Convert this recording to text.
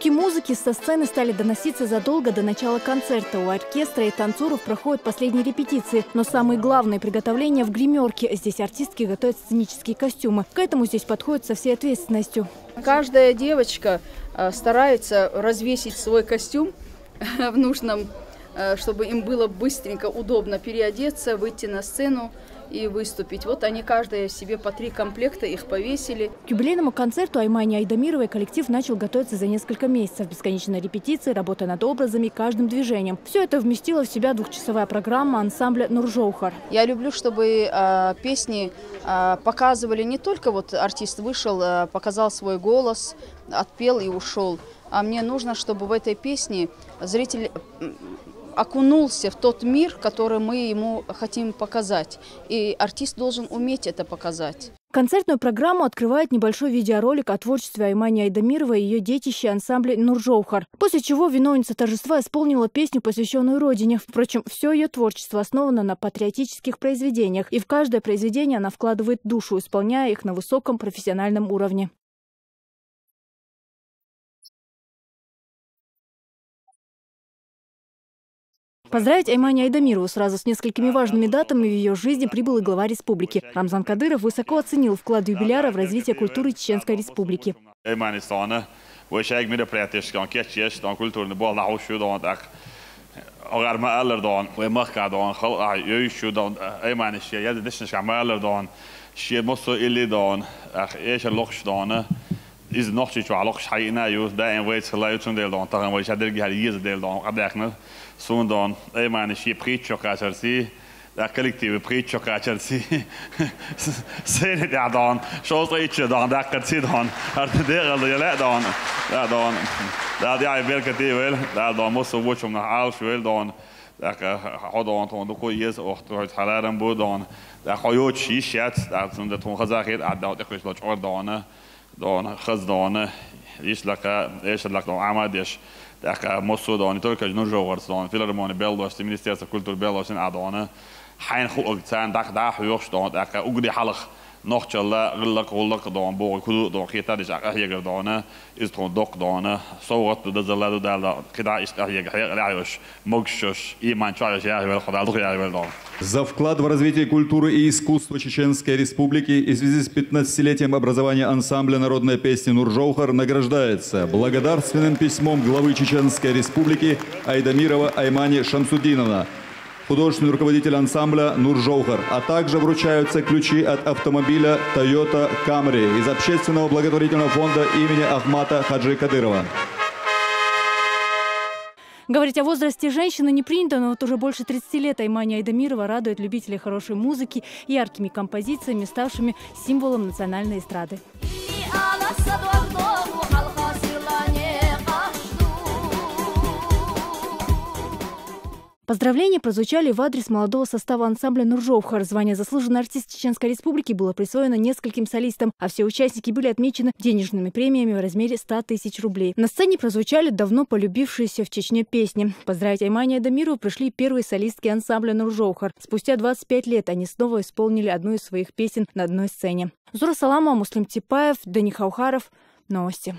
Звуки со сцены стали доноситься задолго до начала концерта. У оркестра и танцоров проходят последние репетиции. Но самые главные приготовления в гримерке. Здесь артистки готовят сценические костюмы. К этому здесь подходят со всей ответственностью. Каждая девочка э, старается развесить свой костюм в нужном, э, чтобы им было быстренько, удобно переодеться, выйти на сцену и выступить. Вот они каждая себе по три комплекта, их повесили. К юбилейному концерту Аймани Айдамировой коллектив начал готовиться за несколько месяцев. Бесконечной репетиции, работа над образами, каждым движением. Все это вместила в себя двухчасовая программа ансамбля «Нуржоухар». Я люблю, чтобы э, песни э, показывали не только вот артист вышел, э, показал свой голос, отпел и ушел, а мне нужно, чтобы в этой песне зритель окунулся в тот мир, который мы ему хотим показать. И артист должен уметь это показать. Концертную программу открывает небольшой видеоролик о творчестве Аймани Айдамировой и ее детище ансамбле «Нуржоухар», после чего виновница торжества исполнила песню, посвященную родине. Впрочем, все ее творчество основано на патриотических произведениях, и в каждое произведение она вкладывает душу, исполняя их на высоком профессиональном уровне. Поздравить Аймани Айдамирову сразу с несколькими важными датами в ее жизни прибыл и глава республики. Рамзан Кадыров высоко оценил вклад юбиляра в развитие культуры Чеченской республики. Agar ma eller dan, we mag ga dan, gal a is het nog steeds wel nog hij na jou daar en weet ze luid zo'n deel dan toch en wat je daar gaat hier deel dan gaat daar nog zo'n dan hey man is je preacher gaat er zie daar collectieve preacher gaat er zie zijn het ja dan zoals dat je dan daar kan zien dan dat de deel je let dan daar dan daar ja werk het wel daar dan moet zo wat om naar half wel dan daar had dan dan ook hier is ook het halaren boer dan daar ga je ook shit dat dat gewoon gezegd dat dat is wat ordenen دانه خز دانه ایش لکه ایش لکه دانه عمد ایش دکه مصو دانه تو کج نور جوارس دانه فیلر مانه بیل داشتی منیستی از کلتور بیل داشتی ادانه حین خو اگتان دک دا حیوخش دانه دکه اگدی حلخ نوخچلا غلق غلق دون بو كدو دون خيتا دي جاك هيغر دون از تون دوك دون صوت دو دزلا دال كدا است هيغ هيغ могшош и манчара я вел хода дух я вел дон за вклад в развитие культуры и искусства Чеченской Республики и в связи с 15-летием образования ансамбля народной песни Нуржоухар награждается благодарственным письмом главы Чеченской Республики Айдамирова Аймани Шамсудинова художественный руководитель ансамбля Нур Жоухар, а также вручаются ключи от автомобиля Toyota Camry из общественного благотворительного фонда имени Ахмата Хаджи Кадырова. Говорить о возрасте женщины не принято, но вот уже больше 30 лет Аймани Айдамирова радует любителей хорошей музыки яркими композициями, ставшими символом национальной эстрады. Поздравления прозвучали в адрес молодого состава ансамбля «Нуржовхар». Звание «Заслуженный артист Чеченской Республики» было присвоено нескольким солистам, а все участники были отмечены денежными премиями в размере 100 тысяч рублей. На сцене прозвучали давно полюбившиеся в Чечне песни. Поздравить Аймани Адамиру пришли первые солистки ансамбля «Нуржовхар». Спустя 25 лет они снова исполнили одну из своих песен на одной сцене. Зура Салама, Муслим Типаев, Дани Хаухаров. Новости.